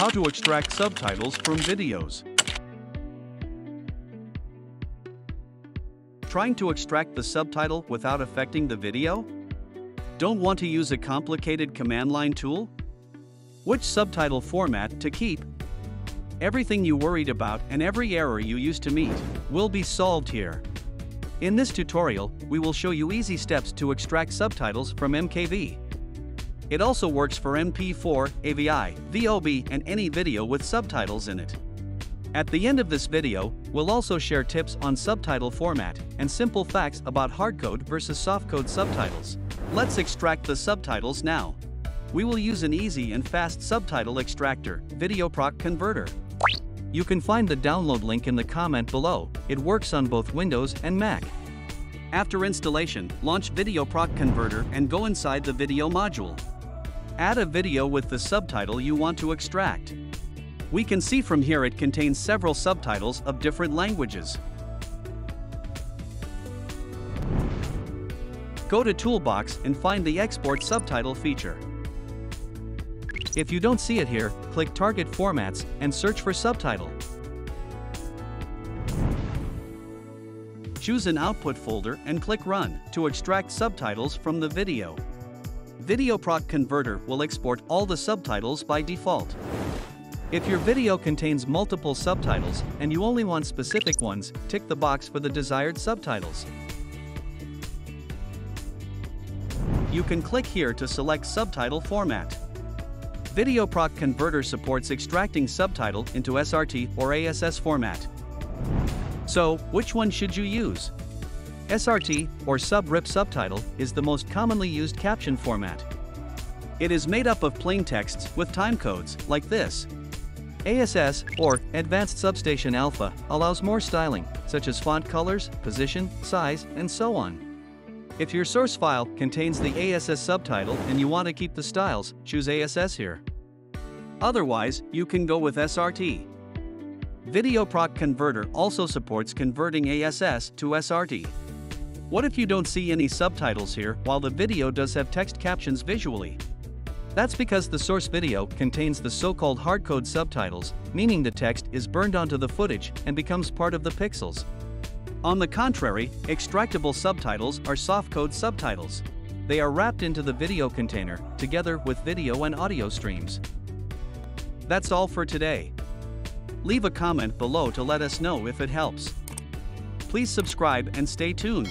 How to extract subtitles from videos. Trying to extract the subtitle without affecting the video? Don't want to use a complicated command line tool? Which subtitle format to keep? Everything you worried about and every error you used to meet will be solved here. In this tutorial, we will show you easy steps to extract subtitles from MKV. It also works for MP4, AVI, VOB, and any video with subtitles in it. At the end of this video, we'll also share tips on subtitle format and simple facts about hardcode versus softcode subtitles. Let's extract the subtitles now. We will use an easy and fast subtitle extractor, VideoProc Converter. You can find the download link in the comment below, it works on both Windows and Mac. After installation, launch VideoProc Converter and go inside the video module. Add a video with the subtitle you want to extract. We can see from here it contains several subtitles of different languages. Go to Toolbox and find the Export Subtitle feature. If you don't see it here, click Target Formats and search for Subtitle. Choose an output folder and click Run to extract subtitles from the video. VideoProc Converter will export all the subtitles by default. If your video contains multiple subtitles and you only want specific ones, tick the box for the desired subtitles. You can click here to select subtitle format. VideoProc Converter supports extracting subtitle into SRT or ASS format. So, which one should you use? SRT, or sub-rip subtitle, is the most commonly used caption format. It is made up of plain texts with timecodes, like this. ASS, or Advanced Substation Alpha, allows more styling, such as font colors, position, size, and so on. If your source file contains the ASS subtitle and you want to keep the styles, choose ASS here. Otherwise, you can go with SRT. VideoProc Converter also supports converting ASS to SRT. What if you don't see any subtitles here while the video does have text captions visually? That's because the source video contains the so-called hardcode subtitles, meaning the text is burned onto the footage and becomes part of the pixels. On the contrary, extractable subtitles are softcode subtitles. They are wrapped into the video container, together with video and audio streams. That's all for today. Leave a comment below to let us know if it helps. Please subscribe and stay tuned.